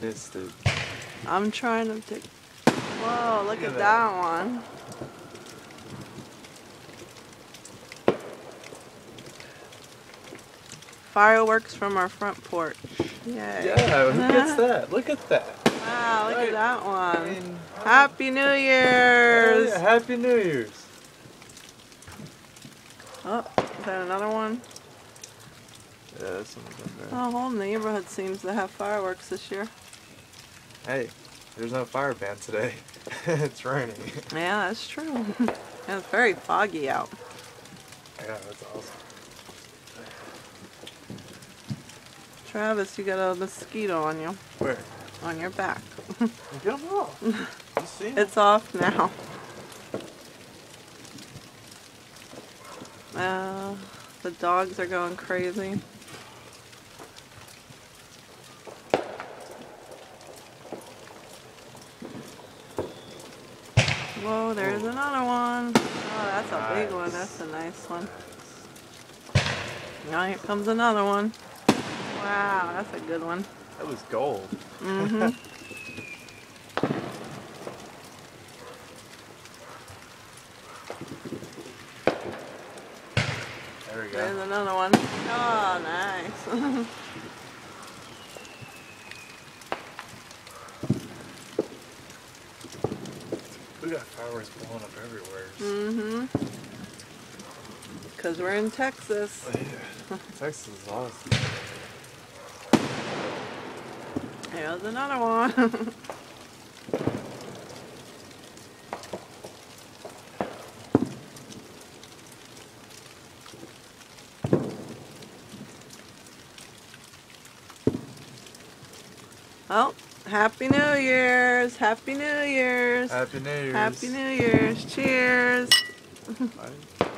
This dude. I'm trying to take. Whoa, look, Look at at that. that. one. Fireworks from our front porch. Yay. Yeah, who gets that? Look at that. Wow, look Right. at that I one. mean, Happy New oh, Year's! yeah, Happy New Year's. Oh, is that another one? Yeah, that's something there. The whole neighborhood seems to have fireworks this year. Hey, there's no fire ban today. it's raining. Yeah, that's true. and it's very foggy out. Yeah, that's awesome. Travis, you got a mosquito on you, Where? on your back. Get them off. You see? It's off now. Uh, the dogs are going crazy. Whoa, there's Whoa. another one. Oh, that's a big one. That's a nice one. Now here comes another one. Wow, that's a good one. That was gold. Mm-hmm. There we go. There's another one. Oh, nice. We got fireworks blowing up everywhere. mm-hmm. Because we're in Texas. Oh, yeah. Texas is awesome. Here's another one. oh, Happy New Year's! Happy New Year's! Happy New Year's. Happy New Year's! Cheers! Bye.